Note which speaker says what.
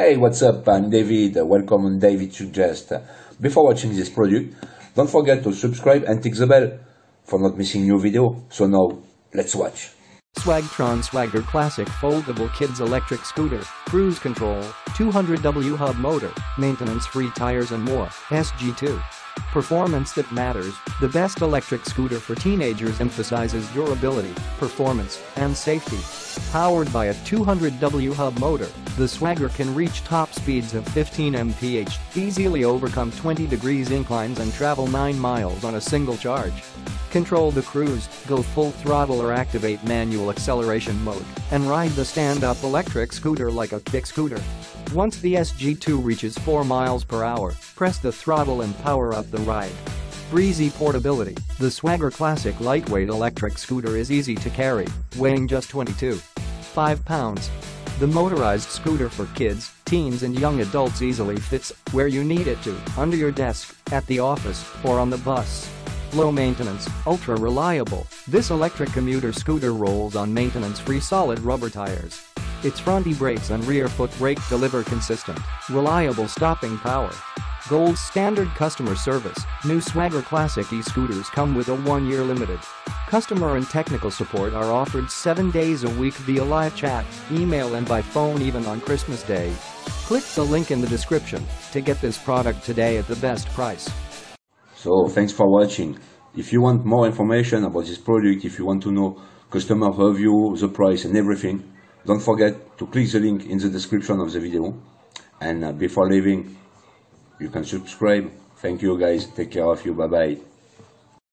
Speaker 1: Hey, what's up? I'm David. Welcome on David Suggest. Before watching this product, don't forget to subscribe and tick the bell for not missing new video. So now, let's watch.
Speaker 2: Swagtron Swagger Classic Foldable Kids Electric Scooter, Cruise Control, 200W hub motor, maintenance-free tires and more, SG2. Performance that matters, the best electric scooter for teenagers emphasizes durability, performance, and safety. Powered by a 200W hub motor, the Swagger can reach top speeds of 15 mph, easily overcome 20 degrees inclines and travel 9 miles on a single charge. Control the cruise, go full throttle or activate manual acceleration mode, and ride the stand-up electric scooter like a kick scooter. Once the SG2 reaches 4 miles per hour, press the throttle and power up the ride. Breezy portability, the Swagger Classic lightweight electric scooter is easy to carry, weighing just 22.5 pounds. The motorized scooter for kids, teens and young adults easily fits where you need it to, under your desk, at the office, or on the bus. Low maintenance, ultra reliable, this electric commuter scooter rolls on maintenance-free solid rubber tires. Its front e-brakes and rear foot brake deliver consistent, reliable stopping power. Gold standard customer service, new Swagger Classic e-scooters come with a one-year limited. Customer and technical support are offered 7 days a week via live chat, email and by phone even on Christmas Day. Click the link in the description to get this product today at the best price.
Speaker 1: So thanks for watching. If you want more information about this product, if you want to know customer review, the price and everything, don't forget to click the link in the description of the video. And uh, before leaving, you can subscribe. Thank you guys. Take care of you. Bye bye.